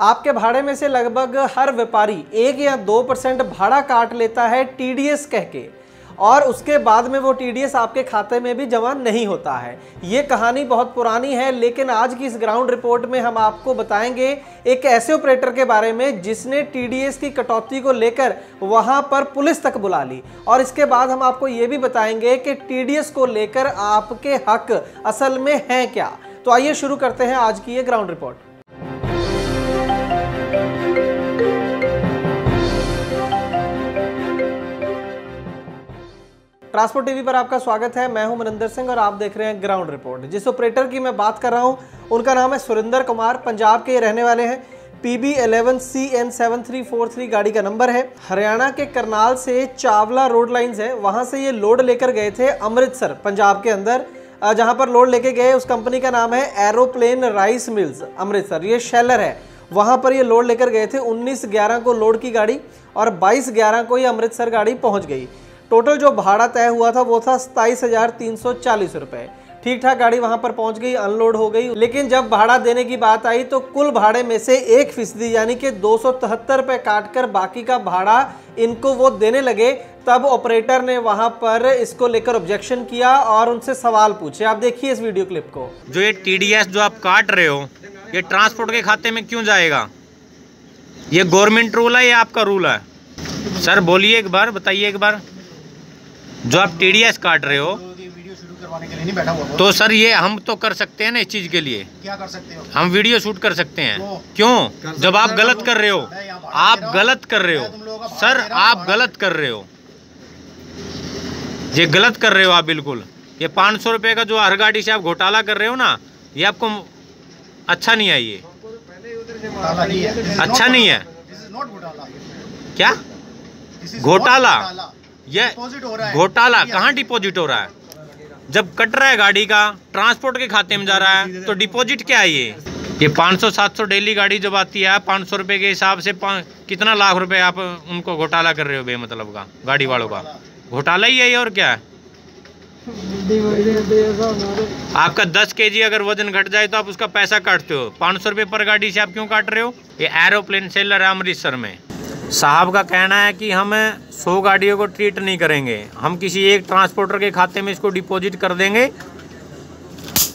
आपके भाड़े में से लगभग हर व्यापारी एक या दो परसेंट भाड़ा काट लेता है टीडीएस कह के। और उसके बाद में वो टीडीएस आपके खाते में भी जमा नहीं होता है। ये कहानी बहुत पुरानी है, लेकिन आज की इस ग्राउंड रिपोर्ट में हम आपको बताएँगे एक ऐसे ऑपरेटर के बारे में जिसने टीडीएस की कटौती को लेकर वहाँ पर पुलिस तक बुला ली। और इसके बाद हम आपको ये भी बताएँगे कि टीडीएस को लेकर आपके हक असल में हैं क्या। तो आइए शुरू करते हैं आज की ये ग्राउंड रिपोर्ट ट्रांसपोर्ट टीवी पर आपका स्वागत है। मैं हूँ मनिंदर सिंह और आप देख रहे हैं ग्राउंड रिपोर्ट। जिस ऑपरेटर की मैं बात कर रहा हूँ, उनका नाम है सुरेंद्र कुमार। पंजाब के रहने वाले हैं। P B eleven C N seven, three, four, three गाड़ी का नंबर है। हरियाणा के करनाल से चावला रोड लाइन्स है। वहाँ से ये लोड लेकर गए थे अमृतसर, पंजाब के अंदर। जहाँ पर लोड लेके गए, उस कंपनी का नाम है एरोप्लेन राइस मिल्स, अमृतसर। ये शेलर है। वहाँ पर ये लोड लेकर गए थे। 19 ग्यारह को लोड की गाड़ी और 22 ग्यारह को ये अमृतसर गाड़ी पहुँच गई। टोटल जो भाड़ा तय हुआ था वो था सताईस हज़ार तीन सौ चालीस रुपए। ठीक ठाक गाड़ी वहाँ पर पहुँच गई, अनलोड हो गई। लेकिन जब भाड़ा देने की बात आई तो कुल भाड़े में से एक फ़ीसदी, यानी कि दो सौ रुपए काट कर बाकी का भाड़ा इनको वो देने लगे। तब ऑपरेटर ने वहाँ पर इसको लेकर ऑब्जेक्शन किया और उनसे सवाल पूछे। आप देखिए इस वीडियो क्लिप को। जो ये टीडीएस जो आप काट रहे हो, ये ट्रांसपोर्ट के खाते में क्यों जाएगा? ये गवर्नमेंट रूल है या आपका रूल है? सर, बोलिए एक बार, बताइए एक बार। जो आप टीडीएस काट रहे हो हुआ तो सर ये हम तो कर सकते हैं ना इस चीज़ के लिए। क्या कर सकते हो? हम वीडियो शूट कर सकते हैं। क्यों? क्यों? जब आप गलत कर रहे हो। आप गलत कर रहे हो। सर आप गलत कर रहे हो। ये गलत कर रहे हो आप बिल्कुल। ये पाँच सौ रुपये का जो हर गाड़ी से आप घोटाला कर रहे हो ना ये आपको अच्छा नहीं है ये। अच्छा नहीं है। क्या? घोटाला। ये घोटाला कहाँ डिपॉजिट हो रहा है? जब कट रहा है गाड़ी का ट्रांसपोर्ट के खाते में जा रहा है तो डिपॉजिट क्या है ये? ये 500 700 डेली गाड़ी जब आती है पाँच सौ रुपये के हिसाब से कितना लाख रुपए आप उनको घोटाला कर रहे हो बेमतलब का गाड़ी वालों का? घोटाला ही है ये और क्या है? आपका 10 केजी अगर वज़न घट जाए तो आप उसका पैसा काटते हो। पाँच सौ रुपये पर गाड़ी से आप क्यों काट रहे हो? ये एरोप्लेन सेलर है अमृतसर में। साहब का कहना है कि हम सौ गाड़ियों को ट्रीट नहीं करेंगे। हम किसी एक ट्रांसपोर्टर के खाते में इसको डिपॉजिट कर देंगे।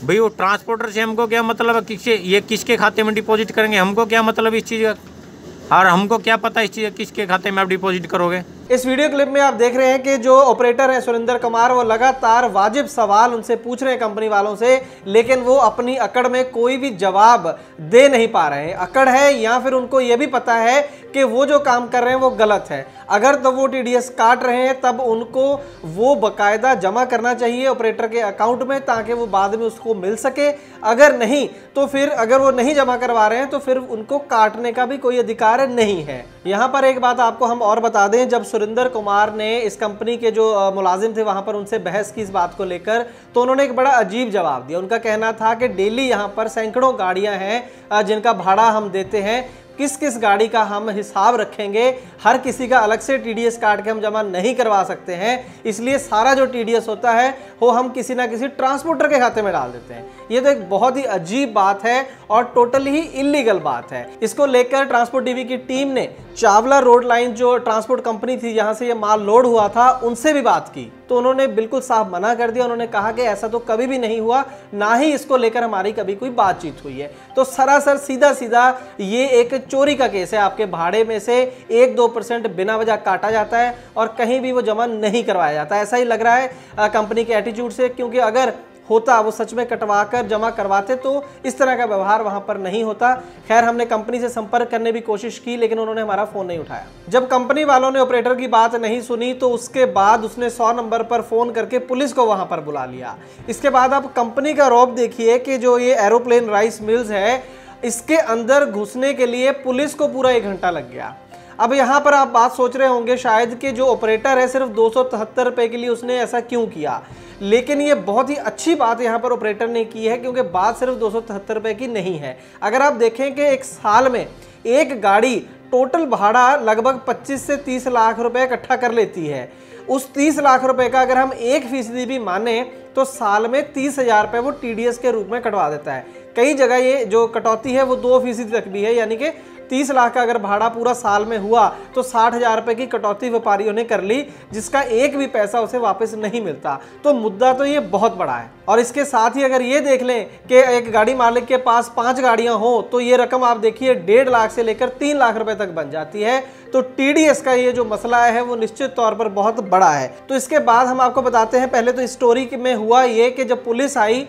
भाई, वो ट्रांसपोर्टर से हमको क्या मतलब है? किसके, ये किसके खाते में डिपॉजिट करेंगे? हमको क्या मतलब इस चीज़ का? और हमको क्या पता इस चीज़ किसके खाते में आप डिपॉजिट करोगे? इस वीडियो क्लिप में आप देख रहे हैं कि जो ऑपरेटर है सुरेंद्र कुमार, वो लगातार वाजिब सवाल उनसे पूछ रहे हैं कंपनी वालों से, लेकिन वो अपनी अकड़ में कोई भी जवाब दे नहीं पा रहे हैं। अकड़ है या फिर उनको ये भी पता है कि वो जो काम कर रहे हैं वो गलत है। अगर तो वो टीडीएस काट रहे हैं, तब उनको वो बकायदा जमा करना चाहिए ऑपरेटर के अकाउंट में, ताकि वो बाद में उसको मिल सके। अगर नहीं तो फिर अगर वो नहीं जमा करवा रहे हैं तो फिर उनको काटने का भी कोई अधिकार नहीं है। यहाँ पर एक बात आपको हम और बता दें, जब सुरेंद्र कुमार ने इस कंपनी के जो मुलाजिम थे वहाँ पर उनसे बहस की इस बात को लेकर तो उन्होंने एक बड़ा अजीब जवाब दिया। उनका कहना था कि डेली यहाँ पर सैकड़ों गाड़ियाँ हैं जिनका भाड़ा हम देते हैं। किस किस गाड़ी का हम हिसाब रखेंगे, हर किसी का अलग से टीडीएस काट के हम जमा नहीं करवा सकते हैं। इसलिए सारा जो टीडीएस होता है, वो हम किसी ना किसी ट्रांसपोर्टर के खाते में डाल देते हैं। ये तो एक बहुत ही अजीब बात है और टोटली ही इलीगल बात है। इसको लेकर ट्रांसपोर्ट टीवी की टीम ने चावला रोड लाइन जो ट्रांसपोर्ट कंपनी थी, जहाँ से ये माल लोड हुआ था, उनसे भी बात की। तो उन्होंने बिल्कुल साफ़ मना कर दिया। उन्होंने कहा कि ऐसा तो कभी भी नहीं हुआ, ना ही इसको लेकर हमारी कभी कोई बातचीत हुई है। तो सरासर सीधा सीधा ये एक चोरी का केस है। आपके भाड़े में से एक दो परसेंट बिना वजह काटा जाता है और कहीं भी वो जमा नहीं करवाया जाता ऐसा ही लग रहा है कंपनी के एटीट्यूड से, क्योंकि अगर होता, वो सच में कटवा कर जमा करवाते तो इस तरह का व्यवहार वहाँ पर नहीं होता। खैर, हमने कंपनी से संपर्क करने की कोशिश की, लेकिन उन्होंने हमारा फ़ोन नहीं उठाया। जब कंपनी वालों ने ऑपरेटर की बात नहीं सुनी तो उसके बाद उसने सौ नंबर पर फ़ोन करके पुलिस को वहाँ पर बुला लिया। इसके बाद आप कंपनी का रौब देखिए कि जो ये एरोप्लेन राइस मिल्स है इसके अंदर घुसने के लिए पुलिस को पूरा एक घंटा लग गया। अब यहाँ पर आप बात सोच रहे होंगे शायद कि जो ऑपरेटर है सिर्फ़ दो रुपए के लिए उसने ऐसा क्यों किया? लेकिन ये बहुत ही अच्छी बात यहाँ पर ऑपरेटर ने की है क्योंकि बात सिर्फ़ दो रुपए की नहीं है। अगर आप देखें कि एक साल में एक गाड़ी टोटल भाड़ा लगभग 25 से 30 लाख रुपए इकट्ठा कर लेती है। उस 30 लाख रुपए का अगर हम एक फ़ीसदी भी माने तो साल में तीस हज़ार रुपये वो टीडीएस के रूप में कटवा देता है। कई जगह ये जो कटौती है वो दो फ़ीसदी तक भी है, यानी कि तीस लाख का अगर भाड़ा पूरा साल में हुआ तो साठ हज़ार रुपए की कटौती व्यापारियों ने कर ली, जिसका एक भी पैसा उसे वापस नहीं मिलता। तो मुद्दा तो ये बहुत बड़ा है। और इसके साथ ही अगर ये देख लें कि एक गाड़ी मालिक के पास पाँच गाड़ियाँ हो तो ये रकम आप देखिए डेढ़ लाख से लेकर तीन लाख रुपए तक बन जाती है। तो टीडीएस का ये जो मसला है, वो निश्चित तौर पर बहुत बड़ा है। तो इसके बाद हम आपको बताते हैं, पहले तो स्टोरी में हुआ ये कि जब पुलिस आई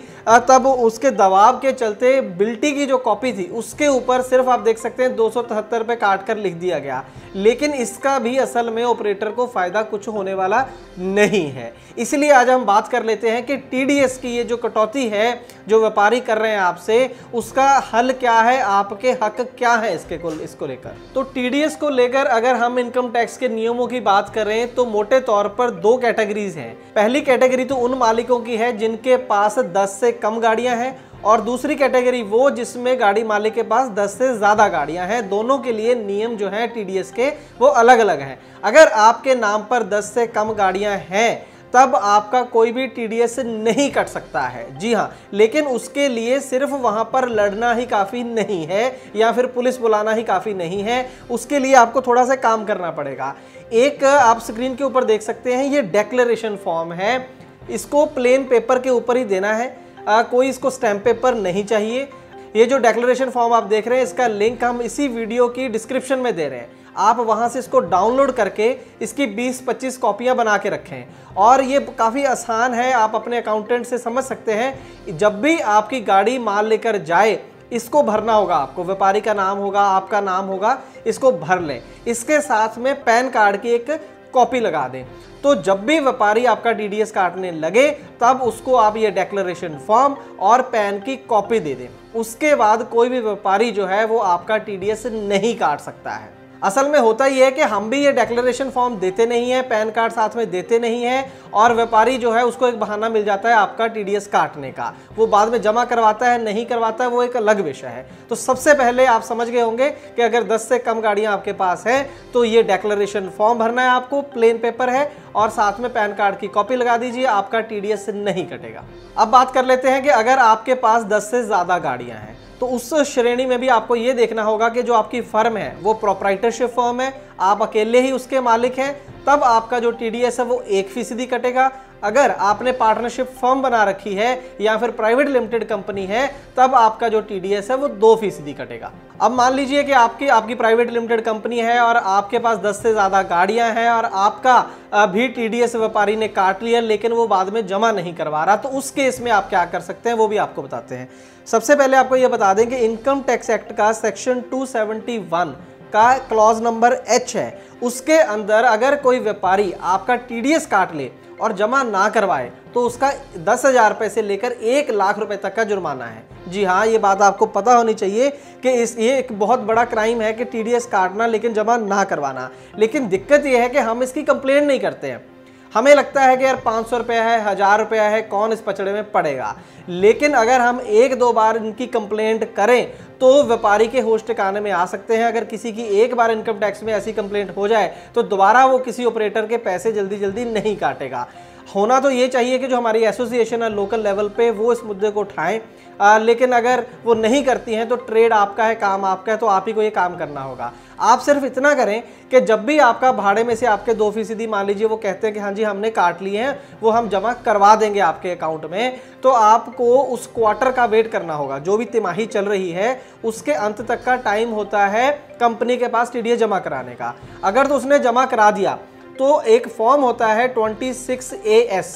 तब उसके दबाव के चलते बिल्टी की जो कॉपी थी, उसके ऊपर सिर्फ़ आप देख सकते हैं दो सौ काट कर लिख दिया गया। लेकिन इसका भी असल में ऑपरेटर को फ़ायदा कुछ होने वाला नहीं है। इसलिए आज हम बात कर लेते हैं कि टीडीएस की ये जो कटौती है, जो व्यापारी कर रहे हैं आपसे, उसका हल क्या है? आपके हक क्या है इसके को, इसको लेकर? तो टीडीएस को लेकर अगर हम इनकम टैक्स के नियमों की बात करें तो मोटे तौर पर दो कैटेगरीज हैं। पहली कैटेगरी तो उन मालिकों की है, जिनके पास 10 से कम गाड़ियाँ हैं, और दूसरी कैटेगरी वो जिसमें गाड़ी मालिक के पास 10 से ज़्यादा गाड़ियाँ हैं। दोनों के लिए नियम जो है टीडीएस के, वो अलग अलग हैं। अगर आपके नाम पर 10 से कम गाड़ियाँ हैं तब आपका कोई भी टीडीएस नहीं कट सकता है। जी हाँ लेकिन उसके लिए सिर्फ़ वहाँ पर लड़ना ही काफ़ी नहीं है या फिर पुलिस बुलाना ही काफ़ी नहीं है। उसके लिए आपको थोड़ा सा काम करना पड़ेगा। एक आप स्क्रीन के ऊपर देख सकते हैं ये डेक्लेरेशन फॉर्म है। इसको प्लेन पेपर के ऊपर ही देना है। आ, कोई इसको स्टैम्प पेपर नहीं चाहिए। ये जो डेक्लेरेशन फॉर्म आप देख रहे हैं इसका लिंक हम इसी वीडियो की डिस्क्रिप्शन में दे रहे हैं। आप वहाँ से इसको डाउनलोड करके इसकी 20-25 कॉपियाँ बना के रखें। और ये काफ़ी आसान है, आप अपने अकाउंटेंट से समझ सकते हैं जब भी आपकी गाड़ी माल लेकर जाए, इसको भरना होगा आपको। व्यापारी का नाम होगा, आपका नाम होगा, इसको भर लें। इसके साथ में पैन कार्ड की एक कॉपी लगा दें। तो जब भी व्यापारी आपका डीडीएस काटने लगे, तब उसको आप ये डेक्लेरेशन फॉर्म और पैन की कॉपी दे दें। उसके बाद कोई भी व्यापारी जो है, वो आपका टीडीएस नहीं काट सकता है। असल में होता ही है कि हम भी ये डेक्लेरेशन फॉर्म देते नहीं है, पैन कार्ड साथ में देते नहीं है और व्यापारी जो है उसको एक बहाना मिल जाता है आपका टीडीएस काटने का। वो बाद में जमा करवाता है, नहीं करवाता है, वो एक अलग विषय है। तो सबसे पहले आप समझ गए होंगे कि अगर 10 से कम गाड़ियाँ आपके पास हैं तो ये डेक्लेरेशन फॉर्म भरना है आपको प्लेन पेपर है और साथ में पैन कार्ड की कॉपी लगा दीजिए, आपका टीडीएस नहीं कटेगा। अब बात कर लेते हैं कि अगर आपके पास दस से ज़्यादा गाड़ियाँ हैं तो उस श्रेणी में भी आपको ये देखना होगा कि जो आपकी फर्म है, वो प्रोपराइटरशिप फर्म है, आप अकेले ही उसके मालिक हैं, तब आपका जो टीडीएस है वो एक फ़ीसदी कटेगा अगर आपने पार्टनरशिप फर्म बना रखी है या फिर प्राइवेट लिमिटेड कंपनी है, तब आपका जो टीडीएस है वो दो फ़ीसदी कटेगा। अब मान लीजिए कि आपकी आपकी प्राइवेट लिमिटेड कंपनी है और आपके पास 10 से ज़्यादा गाड़ियाँ हैं और आपका भी टीडीएस व्यापारी ने काट लिया लेकिन वो बाद में जमा नहीं करवा रहा तो उस केस में आप क्या कर सकते हैं, वो भी आपको बताते हैं। सबसे पहले आपको ये बता दें कि इनकम टैक्स एक्ट का सेक्शन 271 का क्लॉज नंबर एच है। उसके अंदर अगर कोई व्यापारी आपका टीडीएस काट ले और जमा ना करवाए तो उसका दस हज़ार रुपए से लेकर एक लाख रुपए तक का जुर्माना है। जी हाँ ये बात आपको पता होनी चाहिए कि इस, ये एक बहुत बड़ा क्राइम है कि टीडीएस काटना लेकिन जमा ना करवाना। लेकिन दिक्कत ये है कि हम इसकी कंप्लेन नहीं करते हैं। हमें लगता है कि यार पाँच सौ रुपया है, हज़ार रुपया है, कौन इस पचड़े में पड़ेगा? लेकिन अगर हम एक दो बार इनकी कंप्लेंट करें तो व्यापारी के होश टिकाने में आ सकते हैं। अगर किसी की एक बार इनकम टैक्स में ऐसी कंप्लेंट हो जाए तो दोबारा वो किसी ऑपरेटर के पैसे जल्दी जल्दी नहीं काटेगा। होना तो ये चाहिए कि जो हमारी एसोसिएशन है लोकल लेवल पे, वो इस मुद्दे को उठाएँ। लेकिन अगर वो नहीं करती हैं तो ट्रेड आपका है, काम आपका है तो आप ही को ये काम करना होगा। आप सिर्फ़ इतना करें कि जब भी आपका भाड़े में से आपके दो फ़ीसदी, मान लीजिए वो कहते हैं कि हाँ जी, हमने काट लिए हैं, वो हम जमा करवा देंगे आपके अकाउंट में तो आपको उस क्वार्टर का वेट करना होगा। जो भी तिमाही चल रही है, उसके अंत तक का टाइम होता है कंपनी के पास टी जमा कराने का। अगर तो उसने जमा करा दिया तो एक फॉर्म होता है ट्वेंटी सिक्स ए एस।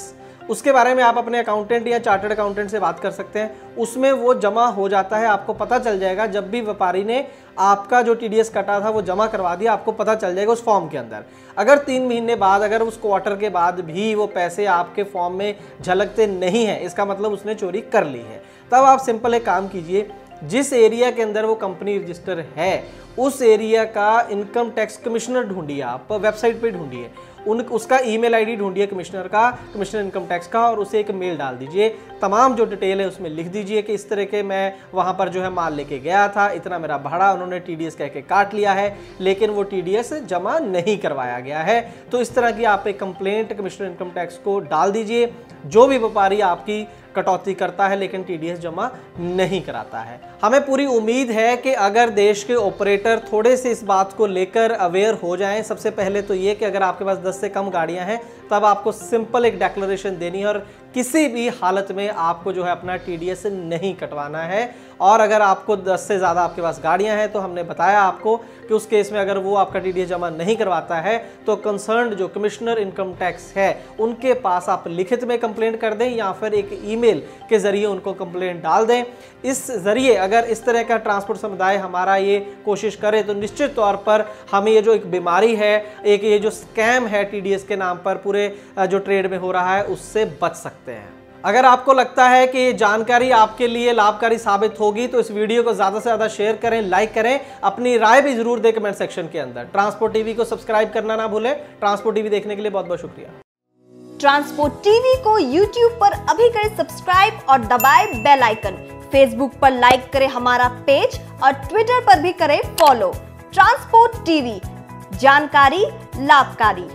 उसके बारे में आप अपने अकाउंटेंट या चार्टर्ड अकाउंटेंट से बात कर सकते हैं। उसमें वो जमा हो जाता है, आपको पता चल जाएगा। जब भी व्यापारी ने आपका जो टीडीएस कटा था, वो जमा करवा दिया, आपको पता चल जाएगा उस फॉर्म के अंदर। अगर तीन महीने बाद, अगर उस क्वार्टर के बाद भी वो पैसे आपके फॉर्म में झलकते नहीं हैं, इसका मतलब उसने चोरी कर ली है। तब आप सिंपल एक काम कीजिए जिस एरिया के अंदर वो कंपनी रजिस्टर है, उस एरिया का इनकम टैक्स कमिश्नर ढूंढिए आप, वेबसाइट पे ढूंढिए। उन, उसका ईमेल आईडी ढूंढिए कमिश्नर का, कमिश्नर इनकम टैक्स का, और उसे एक मेल डाल दीजिए। तमाम जो डिटेल है उसमें लिख दीजिए कि इस तरह के मैं वहाँ पर जो है माल लेके गया था, इतना मेरा भाड़ा उन्होंने टी डी कह के काट लिया है, लेकिन वो टीडीएस जमा नहीं करवाया गया है। तो इस तरह की आप एक कंप्लेंट कमिश्नर इनकम टैक्स को डाल दीजिए। जो भी व्यापारी आपकी कटौती करता है, लेकिन टीडीएस जमा नहीं कराता है। हमें पूरी उम्मीद है कि अगर देश के ऑपरेटर थोड़े से इस बात को लेकर अवेयर हो जाएँ, सबसे पहले तो ये कि अगर आपके पास 10 से कम गाड़ियाँ हैं, तब आपको सिंपल एक डेक्लरेशन देनी है और किसी भी हालत में आपको जो है अपना टीडीएस नहीं कटवाना है। और अगर आपको 10 से ज़्यादा आपके पास गाड़ियाँ हैं तो हमने बताया आपको कि उस केस में अगर वो आपका टीडीएस जमा नहीं करवाता है तो कंसर्न जो कमिश्नर इनकम टैक्स है, उनके पास आप लिखित में कंप्लेंट कर दें या फिर एक ईमेल के ज़रिए उनको कंप्लेंट डाल दें। इस ज़रिए अगर इस तरह का ट्रांसपोर्ट समुदाय हमारा ये कोशिश करे तो निश्चित तौर पर हमें ये जो एक बीमारी है, एक ये जो स्कैम है टीडीएस के नाम पर पूरे जो ट्रेड में हो रहा है, उससे बच सकते हैं। अगर आपको लगता है कि ये जानकारी आपके लिए लाभकारी साबित होगी तो इस वीडियो को ज़्यादा से ज़्यादा शेयर करें, लाइक करें। अपनी राय भी ज़रूर दें कमेंट सेक्शन के अंदर। ट्रांसपोर्ट टीवी को सब्सक्राइब करना ना भूलें। ट्रांसपोर्ट टीवी देखने के लिए बहुत बहुत शुक्रिया। ट्रांसपोर्ट टीवी को यूट्यूब पर अभी करें सब्सक्राइब और दबाए बेल आइकन। फेसबुक पर लाइक करें हमारा पेज और ट्विटर पर भी करें फॉलो। ट्रांसपोर्ट टीवी, जानकारी, लाभकारी।